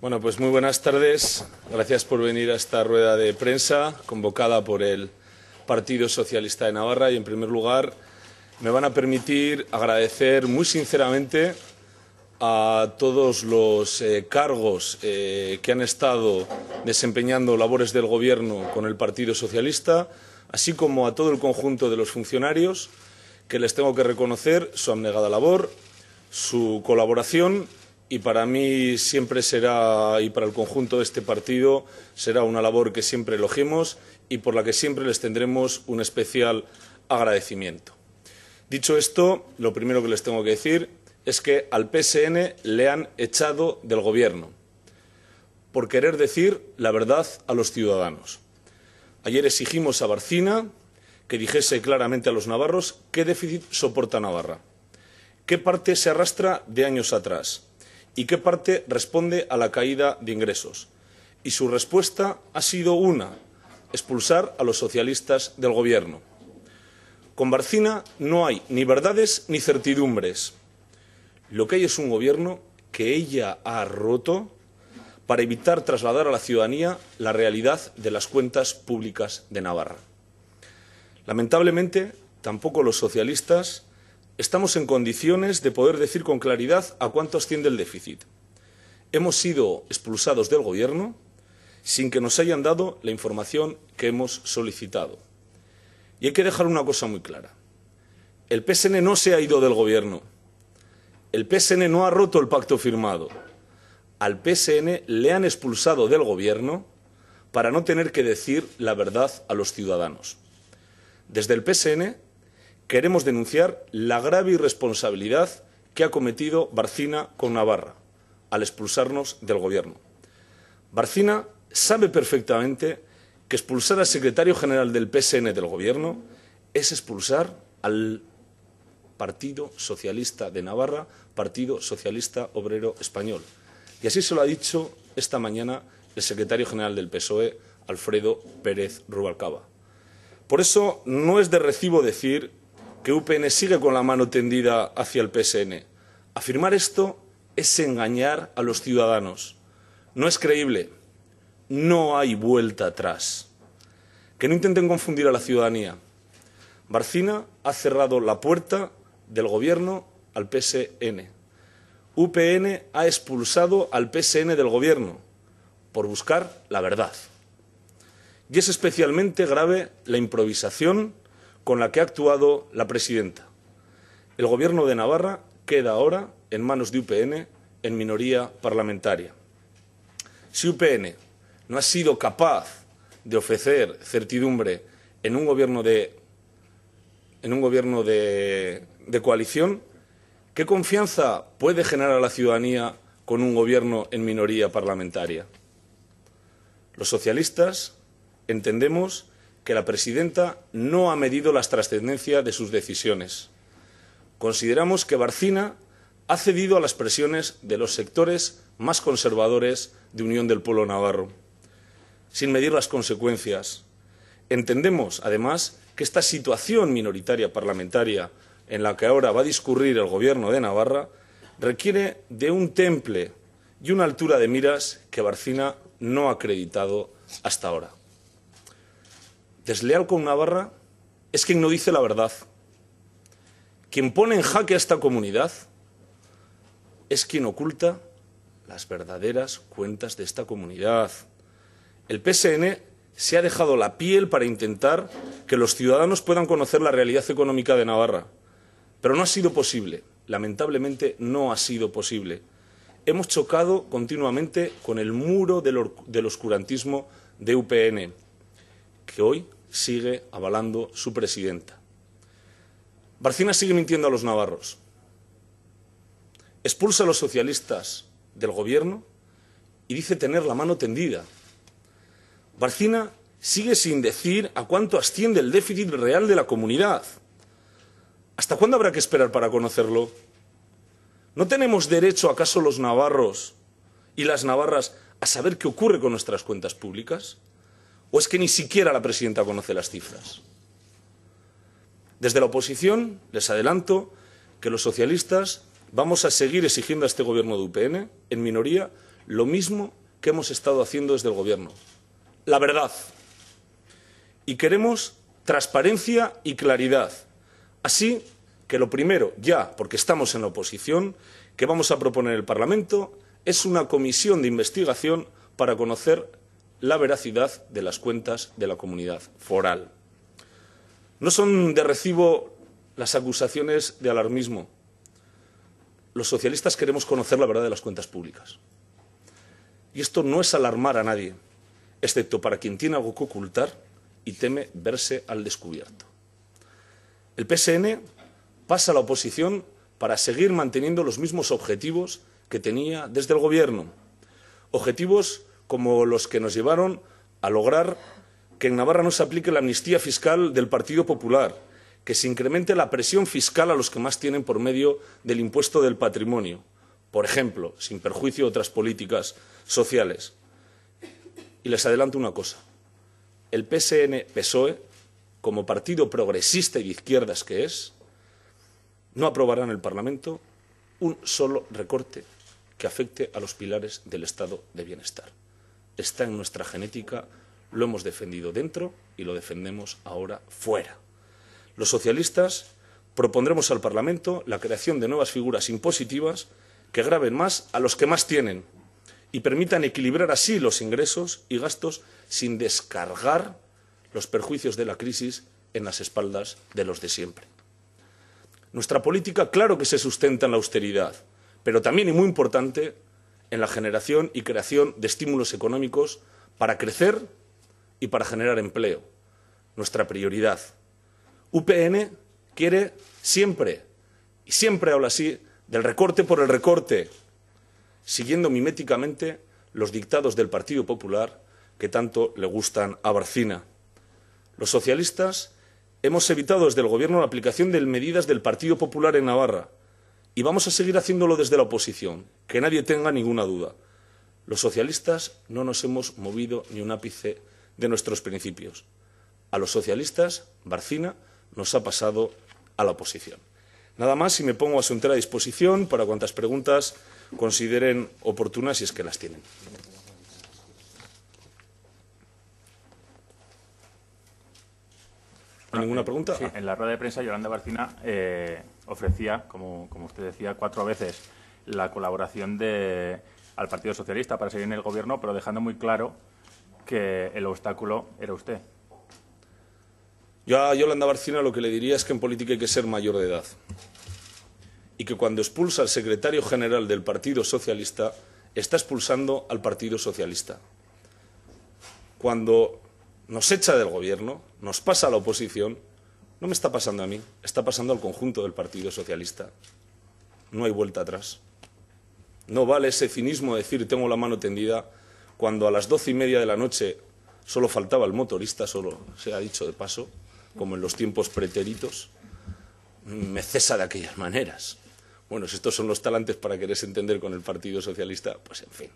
Bueno, pues muy buenas tardes. Gracias por venir a esta rueda de prensa convocada por el Partido Socialista de Navarra y, en primer lugar, me van a permitir agradecer muy sinceramente a todos los eh, cargos eh, que han estado desempeñando labores del Gobierno con el Partido Socialista, así como a todo el conjunto de los funcionarios que les tengo que reconocer su abnegada labor, su colaboración y para mí siempre será, y para el conjunto de este partido, será una labor que siempre elogiemos y por la que siempre les tendremos un especial agradecimiento. Dicho esto, lo primero que les tengo que decir es que al PSN le han echado del Gobierno por querer decir la verdad a los ciudadanos. Ayer exigimos a Barcina que dijese claramente a los navarros qué déficit soporta Navarra, qué parte se arrastra de años atrás y qué parte responde a la caída de ingresos. Y su respuesta ha sido una, expulsar a los socialistas del Gobierno. Con Barcina no hay ni verdades ni certidumbres. Lo que hay es un Gobierno que ella ha roto para evitar trasladar a la ciudadanía la realidad de las cuentas públicas de Navarra. Lamentablemente, tampoco los socialistas estamos en condiciones de poder decir con claridad a cuánto asciende el déficit. Hemos sido expulsados del Gobierno sin que nos hayan dado la información que hemos solicitado. Y hay que dejar una cosa muy clara. El PSN no se ha ido del Gobierno. El PSN no ha roto el pacto firmado. Al PSN le han expulsado del Gobierno para no tener que decir la verdad a los ciudadanos. Desde el PSN queremos denunciar la grave irresponsabilidad que ha cometido Barcina con Navarra al expulsarnos del Gobierno. Barcina sabe perfectamente que expulsar al secretario general del PSN del Gobierno es expulsar al Partido Socialista de Navarra, Partido Socialista Obrero Español. Y así se lo ha dicho esta mañana el secretario general del PSOE, Alfredo Pérez Rubalcaba. Por eso no es de recibo decir que UPN sigue con la mano tendida hacia el PSN. Afirmar esto es engañar a los ciudadanos. No es creíble. No hay vuelta atrás. Que no intenten confundir a la ciudadanía. Barcina ha cerrado la puerta del Gobierno al PSN. UPN ha expulsado al PSN del Gobierno por buscar la verdad. Y es especialmente grave la improvisación con la que ha actuado la presidenta. El Gobierno de Navarra queda ahora en manos de UPN en minoría parlamentaria. Si UPN no ha sido capaz de ofrecer certidumbre en un gobierno de, en un gobierno de, de coalición, ¿qué confianza puede generar a la ciudadanía con un gobierno en minoría parlamentaria? Los socialistas entendemos que la presidenta no ha medido la trascendencia de sus decisiones. Consideramos que Barcina ha cedido a las presiones de los sectores más conservadores de Unión del Pueblo Navarro, sin medir las consecuencias. Entendemos, además, que esta situación minoritaria parlamentaria en la que ahora va a discurrir el Gobierno de Navarra requiere de un temple y una altura de miras que Barcina no ha acreditado hasta ahora desleal con Navarra es quien no dice la verdad. Quien pone en jaque a esta comunidad es quien oculta las verdaderas cuentas de esta comunidad. El PSN se ha dejado la piel para intentar que los ciudadanos puedan conocer la realidad económica de Navarra, pero no ha sido posible. Lamentablemente no ha sido posible. Hemos chocado continuamente con el muro del, oscurantismo de UPN que hoy sigue avalando su presidenta. Barcina sigue mintiendo a los navarros. Expulsa a los socialistas del gobierno y dice tener la mano tendida. Barcina sigue sin decir a cuánto asciende el déficit real de la comunidad. ¿Hasta cuándo habrá que esperar para conocerlo? ¿No tenemos derecho, acaso los navarros, y las navarras a saber qué ocurre con nuestras cuentas públicas? ¿O es que ni siquiera la presidenta conoce las cifras? Desde la oposición les adelanto que los socialistas vamos a seguir exigiendo a este gobierno de UPN, en minoría, lo mismo que hemos estado haciendo desde el gobierno. La verdad. Y queremos transparencia y claridad. Así que lo primero, ya, porque estamos en la oposición, que vamos a proponer el Parlamento es una comisión de investigación para conocer la veracidad de las cuentas de la comunidad foral. No son de recibo las acusaciones de alarmismo. Los socialistas queremos conocer la verdad de las cuentas públicas. Y esto no es alarmar a nadie, excepto para quien tiene algo que ocultar y teme verse al descubierto. El PSN pasa a la oposición para seguir manteniendo los mismos objetivos que tenía desde el Gobierno. Objetivos como los que nos llevaron a lograr que en Navarra no se aplique la amnistía fiscal del Partido Popular, que se incremente la presión fiscal a los que más tienen por medio del impuesto del patrimonio, por ejemplo, sin perjuicio de otras políticas sociales. Y les adelanto una cosa. El PSN-PSOE, como partido progresista y de izquierdas que es, no aprobará en el Parlamento un solo recorte que afecte a los pilares del Estado de bienestar. Está en nuestra genética, lo hemos defendido dentro y lo defendemos ahora fuera. Los socialistas propondremos al Parlamento la creación de nuevas figuras impositivas que graben más a los que más tienen y permitan equilibrar así los ingresos y gastos sin descargar los perjuicios de la crisis en las espaldas de los de siempre. Nuestra política, claro que se sustenta en la austeridad, pero también y muy importante en la generación y creación de estímulos económicos para crecer y para generar empleo. Nuestra prioridad. UPN quiere siempre, y siempre habla así, del recorte por el recorte, siguiendo miméticamente los dictados del Partido Popular que tanto le gustan a Barcina. Los socialistas hemos evitado desde el Gobierno la aplicación de medidas del Partido Popular en Navarra, y vamos a seguir haciéndolo desde la oposición, que nadie tenga ninguna duda. Los socialistas no nos hemos movido ni un ápice de nuestros principios. A los socialistas, Barcina nos ha pasado a la oposición. Nada más y me pongo a su entera disposición para cuantas preguntas consideren oportunas si es que las tienen. ¿Ninguna pregunta? Sí, en la rueda de prensa Yolanda Barcina eh, ofrecía, como, como, usted decía, cuatro veces la colaboración de, al Partido Socialista para seguir en el Gobierno, pero dejando muy claro que el obstáculo era usted. Yo a Yolanda Barcina lo que le diría es que en política hay que ser mayor de edad y que cuando expulsa al secretario general del Partido Socialista está expulsando al Partido Socialista. Cuando nos echa del Gobierno, nos pasa a la oposición, no me está pasando a mí, está pasando al conjunto del Partido Socialista. No hay vuelta atrás. No vale ese cinismo de decir tengo la mano tendida cuando a las doce y media de la noche solo faltaba el motorista, solo se ha dicho de paso, como en los tiempos pretéritos, me cesa de aquellas maneras. Bueno, si estos son los talantes para quererse entender con el Partido Socialista, pues en fin.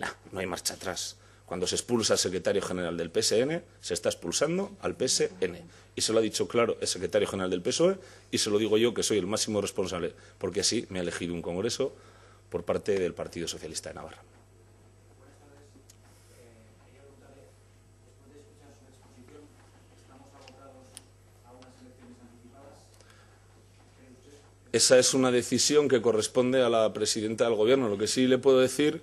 No, no hay marcha atrás. Cuando se expulsa al secretario general del PSN, se está expulsando al PSN. Y se lo ha dicho claro el secretario general del PSOE y se lo digo yo, que soy el máximo responsable, porque así me ha elegido un congreso por parte del Partido Socialista de Navarra. Esa es una decisión que corresponde a la presidenta del Gobierno. Lo que sí le puedo decir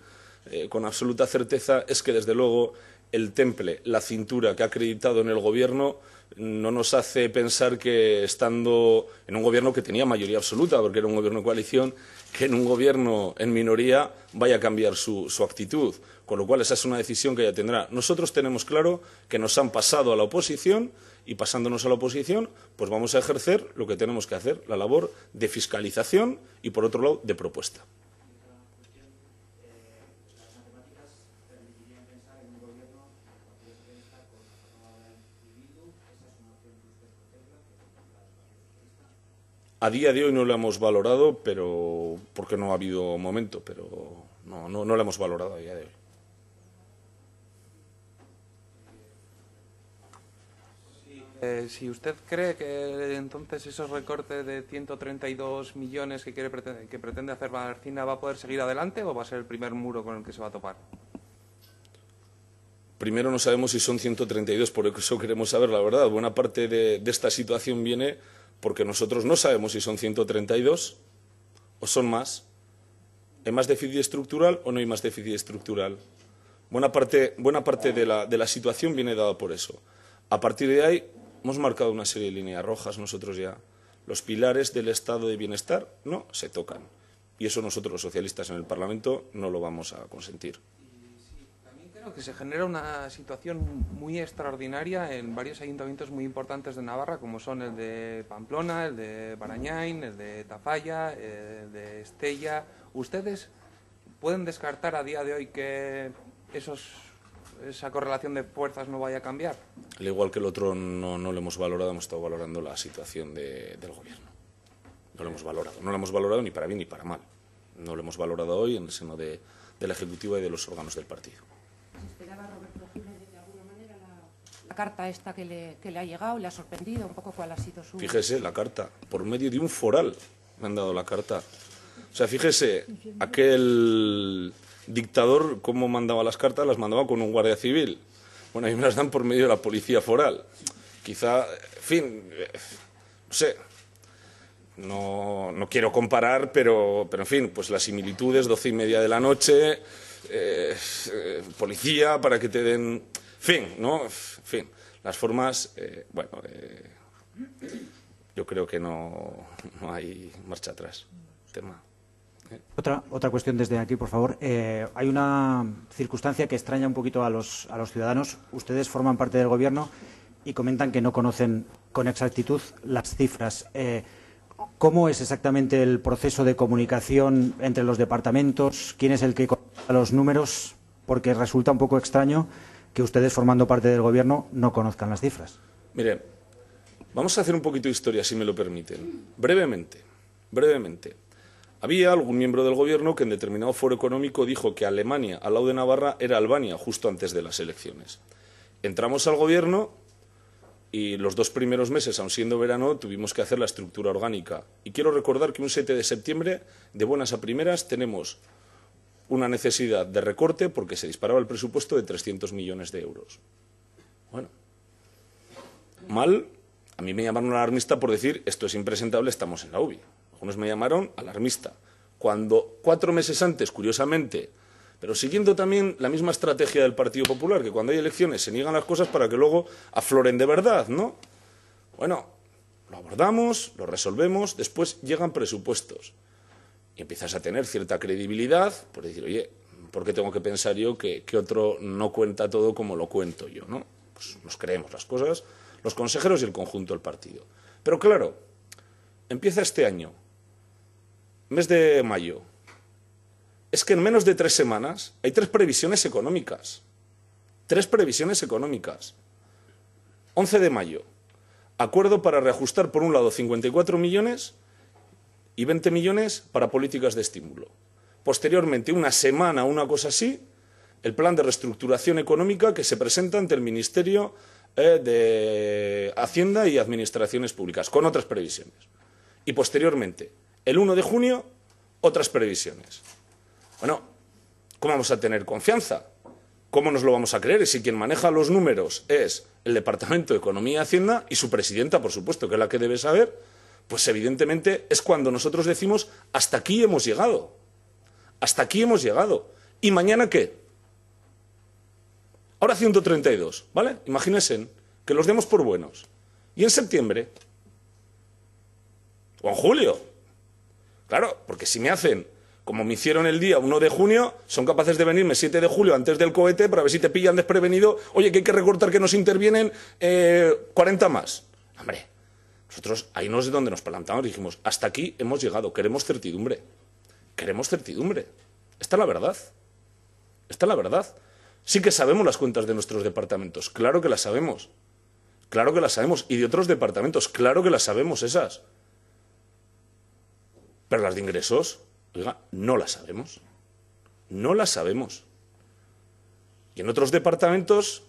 eh, con absoluta certeza es que, desde luego, el temple, la cintura que ha acreditado en el Gobierno no nos hace pensar que, estando en un Gobierno que tenía mayoría absoluta, porque era un Gobierno de coalición, que en un Gobierno en minoría vaya a cambiar su, su actitud. Con lo cual, esa es una decisión que ella tendrá. Nosotros tenemos claro que nos han pasado a la oposición y pasándonos a la oposición, pues vamos a ejercer lo que tenemos que hacer, la labor de fiscalización y, por otro lado, de propuesta. A día de hoy no lo hemos valorado, pero porque no ha habido momento, pero no, no, no la hemos valorado a día de hoy. Eh, si usted cree que entonces esos recortes de 132 millones que, quiere, que pretende hacer Barcina va a poder seguir adelante o va a ser el primer muro con el que se va a topar? Primero no sabemos si son 132, por eso queremos saber la verdad. Buena parte de, de esta situación viene porque nosotros no sabemos si son 132 o son más. ¿Hay más déficit estructural o no hay más déficit estructural? Buena parte, buena parte de, la, de la situación viene dada por eso. A partir de ahí hemos marcado una serie de líneas rojas nosotros ya. Los pilares del estado de bienestar no se tocan. Y eso nosotros los socialistas en el Parlamento no lo vamos a consentir que se genera una situación muy extraordinaria en varios ayuntamientos muy importantes de Navarra, como son el de Pamplona, el de Barañain, el de Tafalla, el de Estella. ¿Ustedes pueden descartar a día de hoy que esos, esa correlación de fuerzas no vaya a cambiar? Al igual que el otro no, lo hemos valorado, hemos estado valorando la situación de, del Gobierno. No lo hemos valorado. No lo hemos valorado ni para bien ni para mal. No lo hemos valorado hoy en el seno de, del Ejecutivo y de los órganos del partido esperaba Roberto Jiménez de alguna manera la, la carta esta que le, que le, ha llegado? ¿Le ha sorprendido un poco cuál ha sido su...? Fíjese, la carta, por medio de un foral me han dado la carta. O sea, fíjese, aquel dictador, cómo mandaba las cartas, las mandaba con un guardia civil. Bueno, a mí me las dan por medio de la policía foral. Quizá, en fin, no sé, no, no quiero comparar, pero, pero en fin, pues las similitudes, doce y media de la noche, eh, eh, policía para que te den. Fin, ¿no? Fin. Las formas, eh, bueno, eh, yo creo que no, no, hay marcha atrás. Tema. Otra, otra cuestión desde aquí, por favor. Eh, hay una circunstancia que extraña un poquito a los, a los ciudadanos. Ustedes forman parte del Gobierno y comentan que no conocen con exactitud las cifras. Eh, ¿Cómo es exactamente el proceso de comunicación entre los departamentos? ¿Quién es el que conoce los números? Porque resulta un poco extraño que ustedes, formando parte del Gobierno, no conozcan las cifras. Mire, vamos a hacer un poquito de historia, si me lo permiten. Brevemente, brevemente. Había algún miembro del Gobierno que en determinado foro económico dijo que Alemania, al lado de Navarra, era Albania, justo antes de las elecciones. Entramos al Gobierno y los dos primeros meses, aun siendo verano, tuvimos que hacer la estructura orgánica. Y quiero recordar que un 7 de septiembre, de buenas a primeras, tenemos una necesidad de recorte porque se disparaba el presupuesto de 300 millones de euros. Bueno, mal, a mí me llamaron alarmista por decir esto es impresentable, estamos en la UBI. Algunos me llamaron alarmista. Cuando cuatro meses antes, curiosamente, pero siguiendo también la misma estrategia del Partido Popular, que cuando hay elecciones se niegan las cosas para que luego afloren de verdad, ¿no? Bueno, lo abordamos, lo resolvemos, después llegan presupuestos. Y empiezas a tener cierta credibilidad por decir, oye, ¿por qué tengo que pensar yo que, que otro no cuenta todo como lo cuento yo, no? Pues nos creemos las cosas, los consejeros y el conjunto del partido. Pero claro, empieza este año, mes de mayo, es que en menos de tres semanas hay tres previsiones económicas. Tres previsiones económicas. 11 de mayo. Acuerdo para reajustar, por un lado, 54 millones y 20 millones para políticas de estímulo. Posteriormente, una semana, una cosa así, el plan de reestructuración económica que se presenta ante el Ministerio eh, de Hacienda y Administraciones Públicas, con otras previsiones. Y posteriormente, el 1 de junio, otras previsiones. Bueno, ¿cómo vamos a tener confianza? ¿Cómo nos lo vamos a creer? Si quien maneja los números es el Departamento de Economía y Hacienda y su presidenta, por supuesto, que es la que debe saber, pues evidentemente es cuando nosotros decimos hasta aquí hemos llegado. Hasta aquí hemos llegado. ¿Y mañana qué? Ahora 132, ¿vale? Imagínense que los demos por buenos. ¿Y en septiembre? ¿O en julio? Claro, porque si me hacen como me hicieron el día 1 de junio, son capaces de venirme 7 de julio antes del cohete para ver si te pillan desprevenido. Oye, que hay que recortar que nos intervienen eh, 40 más. Hombre, nosotros ahí no es donde nos plantamos. Dijimos, hasta aquí hemos llegado, queremos certidumbre. Queremos certidumbre. Esta es la verdad. Esta es la verdad. Sí que sabemos las cuentas de nuestros departamentos, claro que las sabemos. Claro que las sabemos. Y de otros departamentos, claro que las sabemos esas. Pero las de ingresos, Oiga, no la sabemos. No la sabemos. Y en otros departamentos,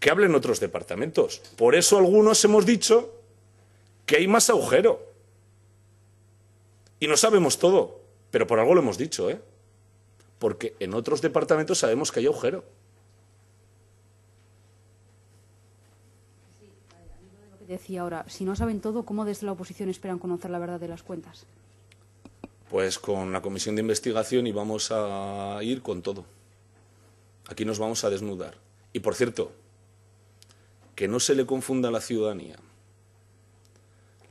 que hablen otros departamentos. Por eso algunos hemos dicho que hay más agujero. Y no sabemos todo, pero por algo lo hemos dicho, ¿eh? Porque en otros departamentos sabemos que hay agujero. Lo que decía ahora, si no saben todo, ¿cómo desde la oposición esperan conocer la verdad de las cuentas? Pues con la comisión de investigación y vamos a ir con todo. Aquí nos vamos a desnudar. Y por cierto, que no se le confunda a la ciudadanía.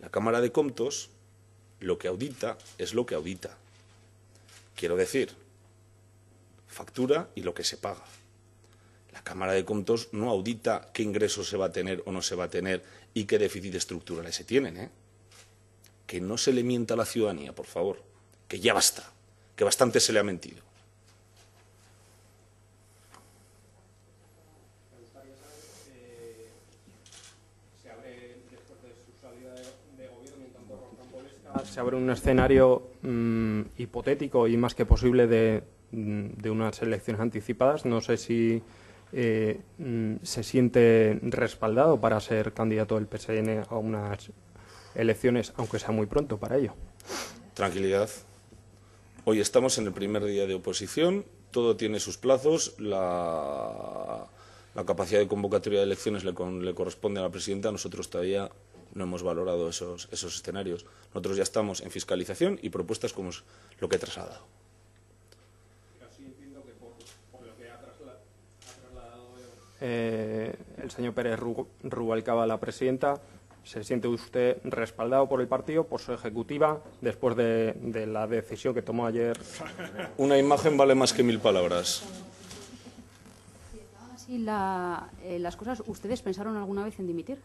La Cámara de Comptos lo que audita es lo que audita. Quiero decir, factura y lo que se paga. La Cámara de Comptos no audita qué ingresos se va a tener o no se va a tener y qué déficit estructurales se tienen. ¿eh? Que no se le mienta a la ciudadanía, por favor. Que ya basta. Que bastante se le ha mentido. Se abre un escenario mmm, hipotético y más que posible de, de, unas elecciones anticipadas. No sé si eh, se siente respaldado para ser candidato del PSN a unas elecciones, aunque sea muy pronto para ello. Tranquilidad. Hoy estamos en el primer día de oposición, todo tiene sus plazos, la, la capacidad de convocatoria de elecciones le, con, le corresponde a la presidenta, nosotros todavía no hemos valorado esos, esos escenarios. Nosotros ya estamos en fiscalización y propuestas como es lo que he trasladado. Eh, el señor Pérez Rubalcaba, la presidenta, ¿se siente usted respaldado por el partido, por su ejecutiva, después de, de la decisión que tomó ayer? Una imagen vale más que mil palabras. Si la, eh, las cosas, ¿ustedes pensaron alguna vez en dimitir?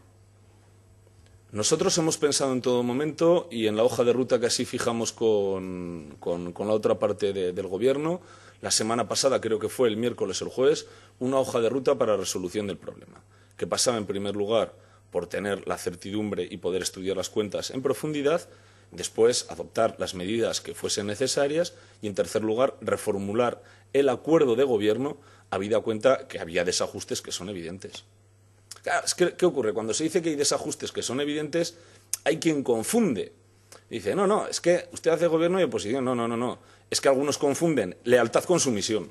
Nosotros hemos pensado en todo momento y en la hoja de ruta que así fijamos con, con, la otra parte de, del Gobierno, la semana pasada, creo que fue el miércoles o el jueves, una hoja de ruta para resolución del problema, que pasaba en primer lugar por tener la certidumbre y poder estudiar las cuentas en profundidad, después adoptar las medidas que fuesen necesarias y, en tercer lugar, reformular el acuerdo de Gobierno, habida cuenta que había desajustes que son evidentes. Que, ¿qué ocurre? Cuando se dice que hay desajustes que son evidentes, hay quien confunde. Dice, no, no, es que usted hace gobierno y oposición. No, no, no, no. Es que algunos confunden lealtad con sumisión.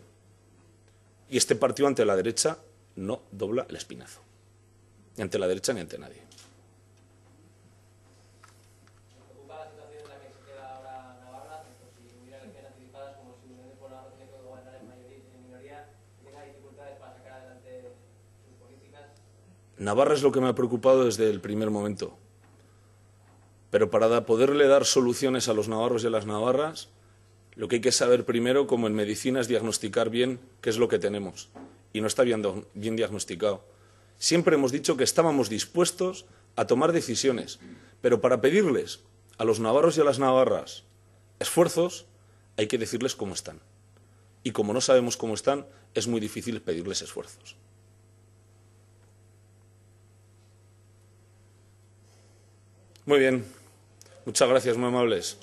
Y este partido ante la derecha no dobla el espinazo. Ni ante la derecha ni ante nadie. Navarra es lo que me ha preocupado desde el primer momento. Pero para poderle dar soluciones a los navarros y a las navarras, lo que hay que saber primero, como en medicina, es diagnosticar bien qué es lo que tenemos. Y no está bien, bien diagnosticado. Siempre hemos dicho que estábamos dispuestos a tomar decisiones, pero para pedirles a los navarros y a las navarras esfuerzos, hay que decirles cómo están. Y como no sabemos cómo están, es muy difícil pedirles esfuerzos. Muy bien. Muchas gracias, muy amables.